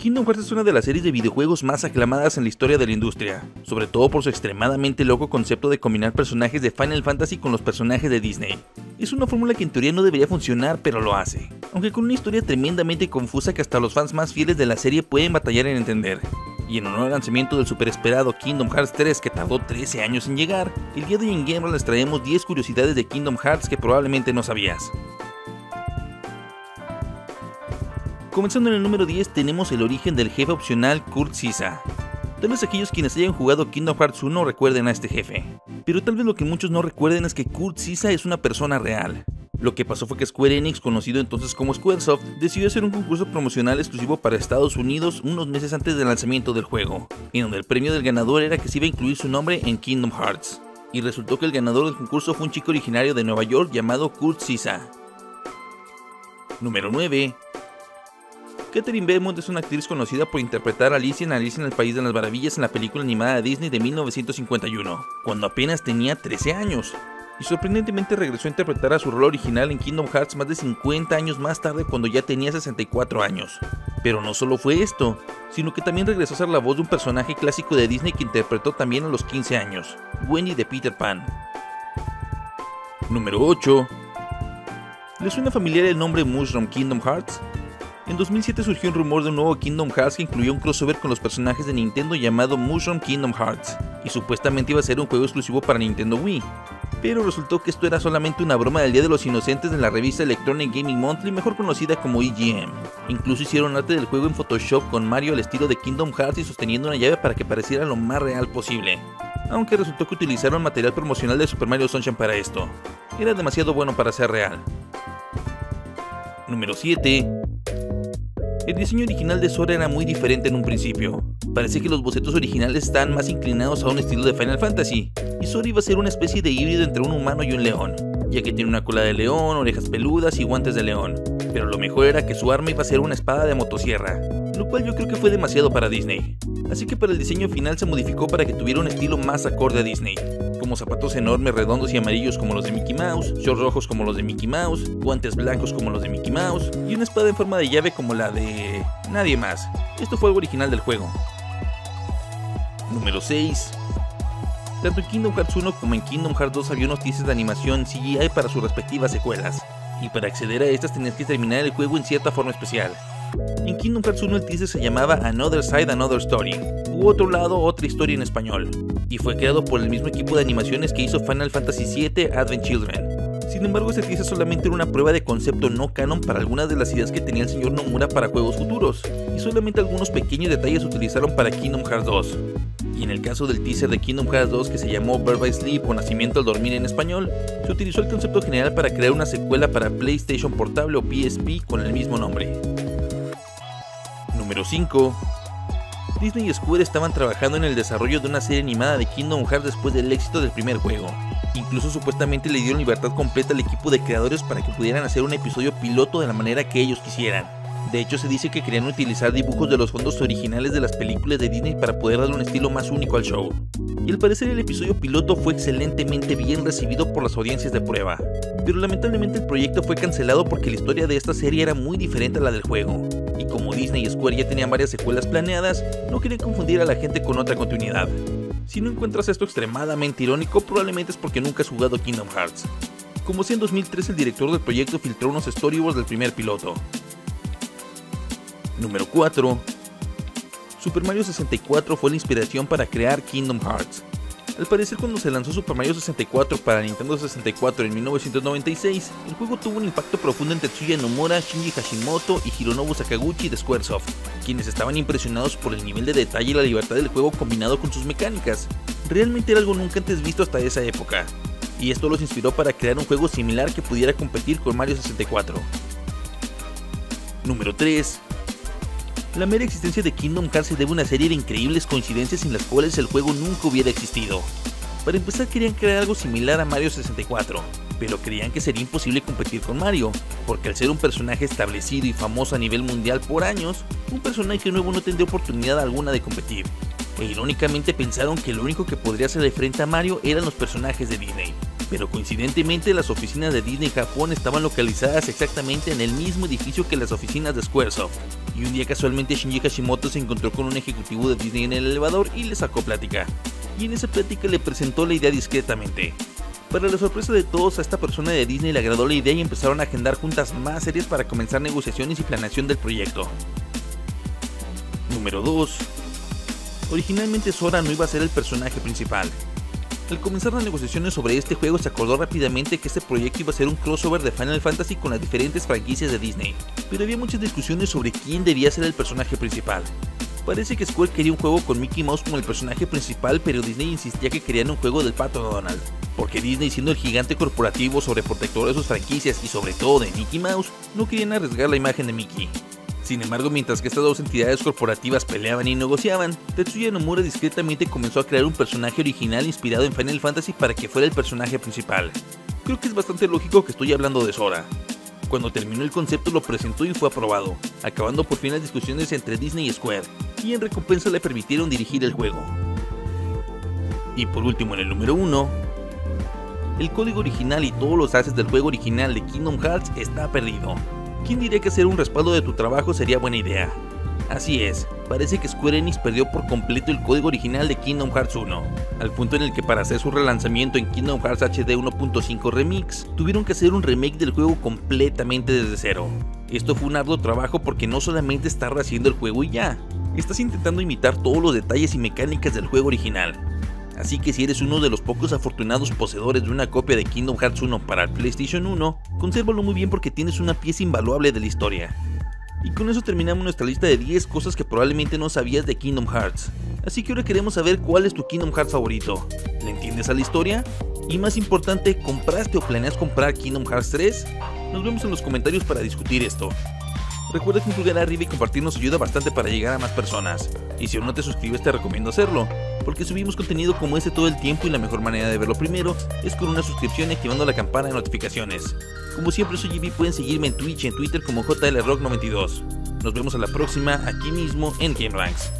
Kingdom Hearts es una de las series de videojuegos más aclamadas en la historia de la industria, sobre todo por su extremadamente loco concepto de combinar personajes de Final Fantasy con los personajes de Disney. Es una fórmula que en teoría no debería funcionar, pero lo hace, aunque con una historia tremendamente confusa que hasta los fans más fieles de la serie pueden batallar en entender. Y en honor al lanzamiento del super esperado Kingdom Hearts 3 que tardó 13 años en llegar, el día de hoy en Game les traemos 10 curiosidades de Kingdom Hearts que probablemente no sabías. Comenzando en el número 10 tenemos el origen del jefe opcional Kurt Sisa. Tal vez aquellos quienes hayan jugado Kingdom Hearts 1 recuerden a este jefe, pero tal vez lo que muchos no recuerden es que Kurt Sisa es una persona real. Lo que pasó fue que Square Enix, conocido entonces como Squaresoft, decidió hacer un concurso promocional exclusivo para Estados Unidos unos meses antes del lanzamiento del juego, en donde el premio del ganador era que se iba a incluir su nombre en Kingdom Hearts. Y resultó que el ganador del concurso fue un chico originario de Nueva York llamado Kurt Sisa. Número 9. Catherine Belmont es una actriz conocida por interpretar a Alicia en Alicia en el País de las Maravillas en la película animada de Disney de 1951, cuando apenas tenía 13 años, y sorprendentemente regresó a interpretar a su rol original en Kingdom Hearts más de 50 años más tarde cuando ya tenía 64 años. Pero no solo fue esto, sino que también regresó a ser la voz de un personaje clásico de Disney que interpretó también a los 15 años, Wendy de Peter Pan. Número 8. ¿Les suena familiar el nombre Mushroom Kingdom Hearts? En 2007 surgió un rumor de un nuevo Kingdom Hearts que incluyó un crossover con los personajes de Nintendo llamado Mushroom Kingdom Hearts, y supuestamente iba a ser un juego exclusivo para Nintendo Wii. Pero resultó que esto era solamente una broma del Día de los Inocentes de la revista Electronic Gaming Monthly, mejor conocida como EGM. Incluso hicieron arte del juego en Photoshop con Mario al estilo de Kingdom Hearts y sosteniendo una llave para que pareciera lo más real posible. Aunque resultó que utilizaron material promocional de Super Mario Sunshine para esto. Era demasiado bueno para ser real. Número 7. El diseño original de Sora era muy diferente en un principio. Parece que los bocetos originales están más inclinados a un estilo de Final Fantasy, y Sora iba a ser una especie de híbrido entre un humano y un león, ya que tiene una cola de león, orejas peludas y guantes de león. Pero lo mejor era que su arma iba a ser una espada de motosierra, lo cual yo creo que fue demasiado para Disney. Así que para el diseño final se modificó para que tuviera un estilo más acorde a Disney, como zapatos enormes redondos y amarillos como los de Mickey Mouse, shorts rojos como los de Mickey Mouse, guantes blancos como los de Mickey Mouse y una espada en forma de llave como la de nadie más. Esto fue algo original del juego. Número 6. Tanto en Kingdom Hearts 1 como en Kingdom Hearts 2 había unos de animación CGI para sus respectivas secuelas, y para acceder a estas tenías que terminar el juego en cierta forma especial. En Kingdom Hearts 1 el teaser se llamaba Another Side, Another Story, u Otro lado, otra historia en español, y fue creado por el mismo equipo de animaciones que hizo Final Fantasy VII Advent Children. Sin embargo, ese teaser solamente era una prueba de concepto no canon para algunas de las ideas que tenía el señor Nomura para juegos futuros, y solamente algunos pequeños detalles se utilizaron para Kingdom Hearts 2. Y en el caso del teaser de Kingdom Hearts 2 que se llamó Birth by Sleep o Nacimiento al Dormir en español, se utilizó el concepto general para crear una secuela para PlayStation Portable o PSP con el mismo nombre. Número 5. Disney y Square estaban trabajando en el desarrollo de una serie animada de Kingdom Hearts después del éxito del primer juego. Incluso supuestamente le dieron libertad completa al equipo de creadores para que pudieran hacer un episodio piloto de la manera que ellos quisieran. De hecho, se dice que querían utilizar dibujos de los fondos originales de las películas de Disney para poder darle un estilo más único al show. Y al parecer el episodio piloto fue excelentemente bien recibido por las audiencias de prueba. Pero lamentablemente el proyecto fue cancelado porque la historia de esta serie era muy diferente a la del juego y como Disney y Square ya tenían varias secuelas planeadas, no querían confundir a la gente con otra continuidad. Si no encuentras esto extremadamente irónico, probablemente es porque nunca has jugado Kingdom Hearts. Como si en 2003 el director del proyecto filtró unos storyboards del primer piloto. Número 4. Super Mario 64 fue la inspiración para crear Kingdom Hearts. Al parecer cuando se lanzó Super Mario 64 para Nintendo 64 en 1996, el juego tuvo un impacto profundo en Tetsuya Nomura, Shinji Hashimoto y Hironobu Sakaguchi de Squaresoft, quienes estaban impresionados por el nivel de detalle y la libertad del juego combinado con sus mecánicas. Realmente era algo nunca antes visto hasta esa época, y esto los inspiró para crear un juego similar que pudiera competir con Mario 64. Número 3. La mera existencia de Kingdom Hearts se debe a una serie de increíbles coincidencias en las cuales el juego nunca hubiera existido. Para empezar querían crear algo similar a Mario 64, pero creían que sería imposible competir con Mario, porque al ser un personaje establecido y famoso a nivel mundial por años, un personaje nuevo no tendría oportunidad alguna de competir. E irónicamente pensaron que lo único que podría hacer de frente a Mario eran los personajes de Disney. Pero coincidentemente las oficinas de Disney Japón estaban localizadas exactamente en el mismo edificio que las oficinas de Squaresoft, y un día casualmente Shinji Hashimoto se encontró con un ejecutivo de Disney en el elevador y le sacó plática, y en esa plática le presentó la idea discretamente. Para la sorpresa de todos, a esta persona de Disney le agradó la idea y empezaron a agendar juntas más serias para comenzar negociaciones y planeación del proyecto. Número 2. Originalmente Sora no iba a ser el personaje principal, al comenzar las negociaciones sobre este juego se acordó rápidamente que este proyecto iba a ser un crossover de Final Fantasy con las diferentes franquicias de Disney, pero había muchas discusiones sobre quién debía ser el personaje principal. Parece que Square quería un juego con Mickey Mouse como el personaje principal, pero Disney insistía que querían un juego del pato Donald, porque Disney siendo el gigante corporativo sobreprotector de sus franquicias y sobre todo de Mickey Mouse, no querían arriesgar la imagen de Mickey. Sin embargo, mientras que estas dos entidades corporativas peleaban y negociaban, Tetsuya Nomura discretamente comenzó a crear un personaje original inspirado en Final Fantasy para que fuera el personaje principal. Creo que es bastante lógico que estoy hablando de Sora. Cuando terminó el concepto lo presentó y fue aprobado, acabando por fin las discusiones entre Disney y Square, y en recompensa le permitieron dirigir el juego. Y por último en el número 1, el código original y todos los assets del juego original de Kingdom Hearts está perdido. ¿Quién diría que hacer un respaldo de tu trabajo sería buena idea? Así es, parece que Square Enix perdió por completo el código original de Kingdom Hearts 1, al punto en el que para hacer su relanzamiento en Kingdom Hearts HD 1.5 Remix, tuvieron que hacer un remake del juego completamente desde cero. Esto fue un arduo trabajo porque no solamente estás rehaciendo el juego y ya, estás intentando imitar todos los detalles y mecánicas del juego original, Así que si eres uno de los pocos afortunados poseedores de una copia de Kingdom Hearts 1 para el PlayStation 1, consérvalo muy bien porque tienes una pieza invaluable de la historia. Y con eso terminamos nuestra lista de 10 cosas que probablemente no sabías de Kingdom Hearts. Así que ahora queremos saber cuál es tu Kingdom Hearts favorito. ¿Le entiendes a la historia? Y más importante, ¿compraste o planeas comprar Kingdom Hearts 3? Nos vemos en los comentarios para discutir esto. Recuerda que un pulgar arriba y compartir nos ayuda bastante para llegar a más personas. Y si aún no te suscribes te recomiendo hacerlo, porque subimos contenido como este todo el tiempo y la mejor manera de verlo primero es con una suscripción y activando la campana de notificaciones. Como siempre soy GB, pueden seguirme en Twitch y en Twitter como JLRock92. Nos vemos a la próxima aquí mismo en GameRanks.